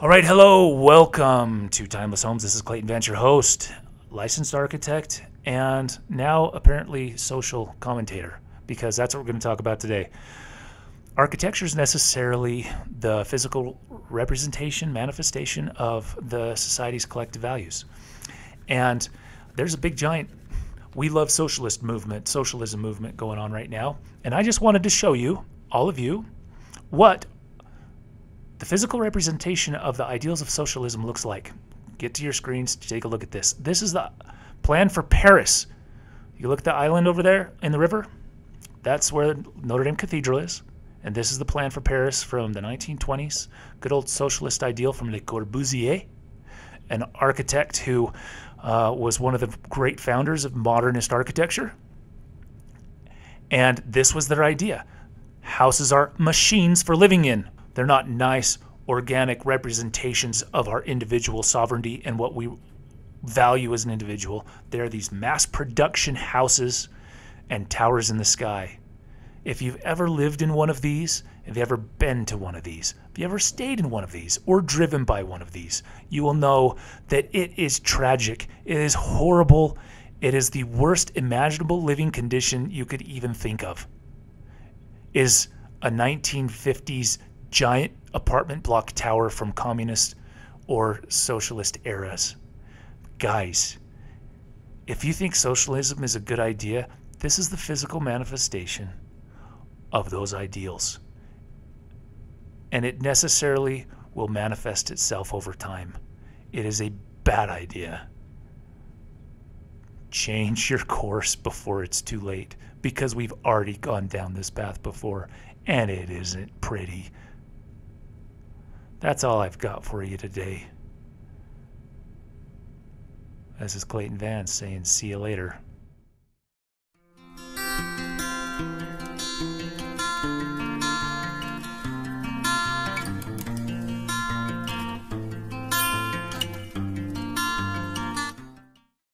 All right, hello, welcome to Timeless Homes. This is Clayton Vance, your host, licensed architect, and now apparently social commentator, because that's what we're going to talk about today. Architecture is necessarily the physical representation, manifestation of the society's collective values. And there's a big giant we love socialist movement, socialism movement going on right now. And I just wanted to show you, all of you, what the physical representation of the ideals of socialism looks like. Get to your screens to take a look at this. This is the plan for Paris. You look at the island over there in the river, that's where Notre Dame Cathedral is. And this is the plan for Paris from the 1920s. Good old socialist ideal from Le Corbusier, an architect who uh, was one of the great founders of modernist architecture. And this was their idea. Houses are machines for living in. They're not nice, organic representations of our individual sovereignty and what we value as an individual. They're these mass production houses and towers in the sky. If you've ever lived in one of these, if you've ever been to one of these, if you ever stayed in one of these or driven by one of these, you will know that it is tragic. It is horrible. It is the worst imaginable living condition you could even think of. Is a 1950s giant apartment block tower from communist or socialist eras. Guys, if you think socialism is a good idea, this is the physical manifestation of those ideals. And it necessarily will manifest itself over time. It is a bad idea. Change your course before it's too late because we've already gone down this path before and it isn't pretty. That's all I've got for you today. This is Clayton Vance saying, see you later.